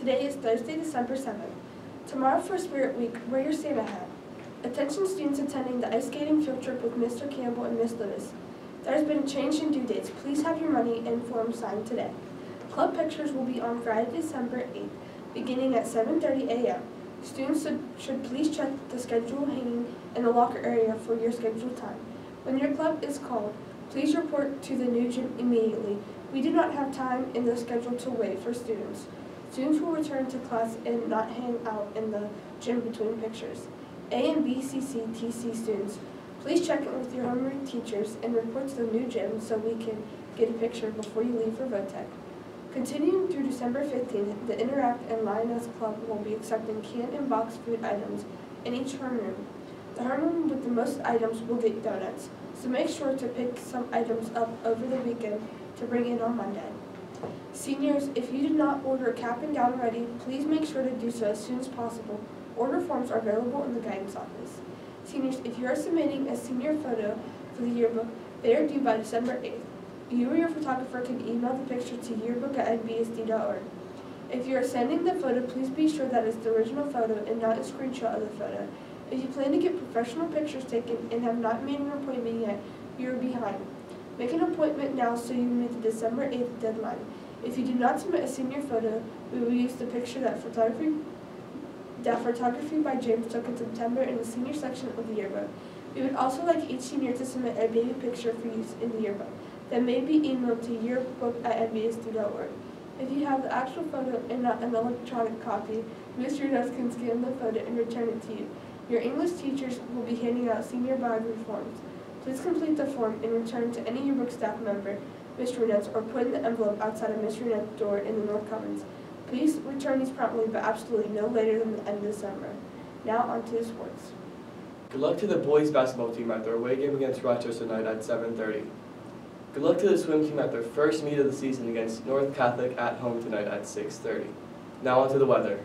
Today is Thursday, December 7th. Tomorrow for Spirit Week, wear your Santa hat. Attention students attending the ice skating field trip with Mr. Campbell and Miss Lewis. There has been a change in due dates. Please have your money and form signed today. Club pictures will be on Friday, December 8th, beginning at 7.30 a.m. Students should, should please check the schedule hanging in the locker area for your scheduled time. When your club is called, please report to the new gym immediately. We do not have time in the schedule to wait for students. Students will return to class and not hang out in the gym between pictures. A and B CCTC students, please check in with your homeroom teachers and report to the new gym so we can get a picture before you leave for VOTEC. Continuing through December 15th, the Interact and Lioness Club will be accepting canned and boxed food items in each homeroom. The homeroom with the most items will get donuts, so make sure to pick some items up over the weekend to bring in on Monday. Seniors, if you did not order a cap and gown ready, please make sure to do so as soon as possible. Order forms are available in the guidance office. Seniors, if you are submitting a senior photo for the yearbook, they are due by December 8th. You or your photographer can email the picture to yearbook at nbsd.org. If you are sending the photo, please be sure that it's the original photo and not a screenshot of the photo. If you plan to get professional pictures taken and have not made an appointment yet, you are behind. Make an appointment now so you meet the December 8th deadline. If you do not submit a senior photo, we will use the picture that photography that photography by James took in September in the senior section of the yearbook. We would also like each senior to submit a baby picture for use in the yearbook that may be emailed to yearbook at nbsd.org. If you have the actual photo and not an electronic copy, Mr. Nuss can scan the photo and return it to you. Your English teachers will be handing out senior biography forms. Please complete the form and return to any yearbook staff member, Mr. Nuss, or put in the envelope outside of Mr. Nuss' door in the North Commons. Please return these promptly, but absolutely no later than the end of December. Now on to the sports. Good luck to the boys basketball team at their away game against Rochester tonight at 7.30. Good luck to the swim team at their first meet of the season against North Catholic at home tonight at 6.30. Now on to the weather.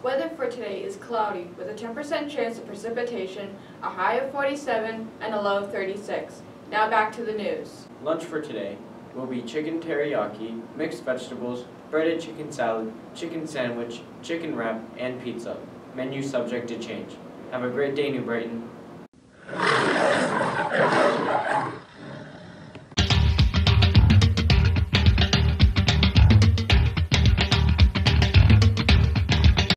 Weather for today is cloudy with a 10% chance of precipitation, a high of 47 and a low of 36. Now back to the news. Lunch for today will be chicken teriyaki, mixed vegetables, breaded chicken salad, chicken sandwich, chicken wrap, and pizza. Menu subject to change. Have a great day, New Brighton.